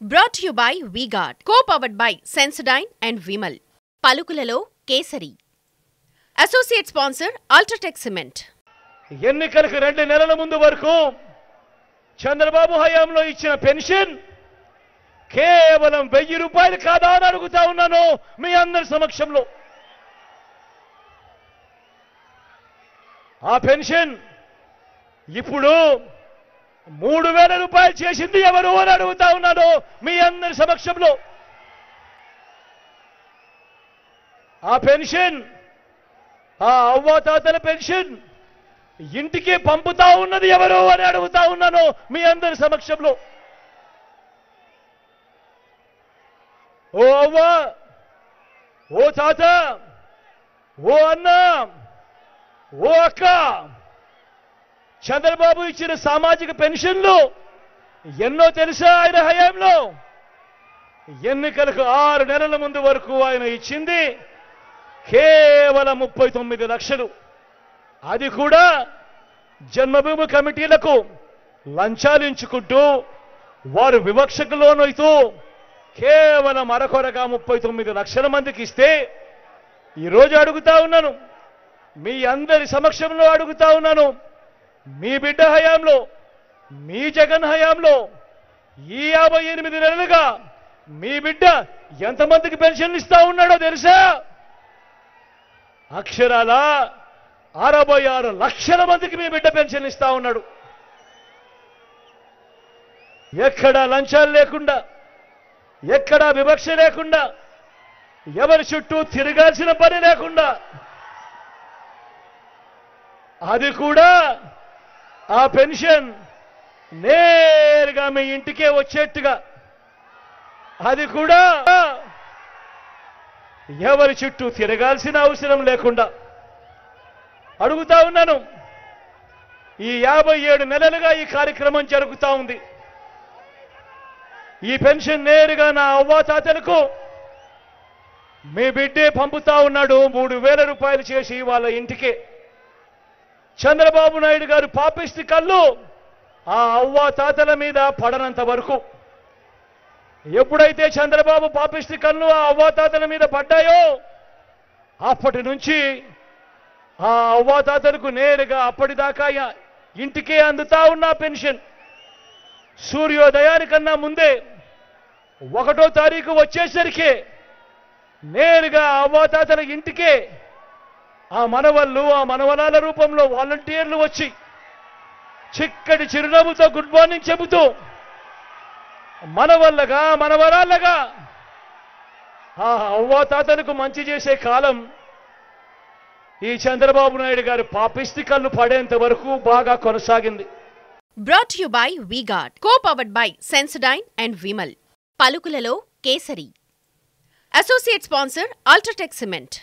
Brought you by V-Guard co powered by Sensodyne and Vimal పలుకులలో kesari. Associate sponsor UltraTech cement ఎన్నికలకు రెండు నెలల ముందు వరకు చంద్రబాబు హయాంలో ఇచ్చిన పెన్షన్ కేవలం వెయ్యి రూపాయలు కాదా అని అడుగుతా ఉన్నాను మీ అందరి సమక్షంలో. ఆ పెన్షన్ ఇప్పుడు మూడు వేల రూపాయలు చేసింది ఎవరు అని అడుగుతా ఉన్నాను మీ అందరి సమక్షంలో. ఆ పెన్షన్ ఆ అవ్వాతాతల పెన్షన్ ఇంటికి పంపుతా ఉన్నది ఎవరు అని అడుగుతా ఉన్నాను మీ అందరి సమక్షంలో. ఓ అవ్వ ఓ తాత ఓ అన్న ఓ అక్క చంద్రబాబు ఇచ్చిన సామాజిక పెన్షన్లు ఎన్నో తెలుసా ఆయన హయాంలో? ఎన్నికలకు ఆరు నెలల ముందు వరకు ఆయన ఇచ్చింది కేవలం ముప్పై తొమ్మిది లక్షలు. అది కూడా జన్మభూమి కమిటీలకు లంచాలించుకుంటూ వారు వివక్షకు లోనైతూ కేవలం అరకొరగా ముప్పై తొమ్మిది లక్షల మందికి ఇస్తే ఈరోజు అడుగుతా ఉన్నాను. మీ అందరి సమక్షంలో అడుగుతా ఉన్నాను. మీ బిడ్డ హయాంలో మీ జగన్ హయాంలో ఈ యాభై ఎనిమిది నెలలుగా మీ బిడ్డ ఎంతమందికి పెన్షన్ ఇస్తా ఉన్నాడో తెలుసా? అక్షరాల అరవై ఆరు లక్షల మందికి మీ బిడ్డ పెన్షన్ ఇస్తా ఉన్నాడు. ఎక్కడా లంచాలు లేకుండా ఎక్కడా వివక్ష లేకుండా ఎవరి చుట్టూ తిరగాల్సిన పని లేకుండా అది కూడా ఆ పెన్షన్ నేరుగా మీ ఇంటికే వచ్చేట్టుగా. అది కూడా ఎవరి చుట్టూ తిరగాల్సిన అవసరం లేకుండా. అడుగుతా ఉన్నాను. ఈ యాభై ఏడు నెలలుగా ఈ కార్యక్రమం జరుగుతా ఉంది. ఈ పెన్షన్ నేరుగా నా అవ్వాతాతలకు మీ బిడ్డే పంపుతా ఉన్నాడు. మూడు వేల రూపాయలు చేసి వాళ్ళ ఇంటికే. చంద్రబాబు నాయుడు గారు పాపిష్టి కళ్ళు ఆ అవ్వా తాతల మీద పడనంత వరకు. ఎప్పుడైతే చంద్రబాబు పాపిష్టి కళ్ళు ఆ అవ్వా తాతల మీద పడ్డాయో అప్పటి నుంచి ఆ అవ్వా తాతలకు నేరుగా అప్పటిదాకా ఇంటికే అందుతా ఉన్న పెన్షన్. సూర్యోదయానికన్నా ముందే ఒకటో తారీఖు వచ్చేసరికి నేరుగా అవ్వాతాతల ఇంటికే ఆ మనవళ్ళు ఆ మనవరాల రూపంలో వాలంటీర్లు వచ్చి చిక్కటి చిరునవ్వుతో గుడ్ మార్నింగ్ చెబుతూ మనవల్లగా మనవరాళ్ళగా. ఆ అవ్వాతాతలకు మంచి చేసే కాలం ఈ చంద్రబాబు నాయుడు గారి పాపిస్తి కళ్ళు పడేంత వరకు బాగా కొనసాగింది. Brought you by V-Guard co powered by Sensodyne and Vimal పలుకులలో kesari. Associate sponsor UltraTech cement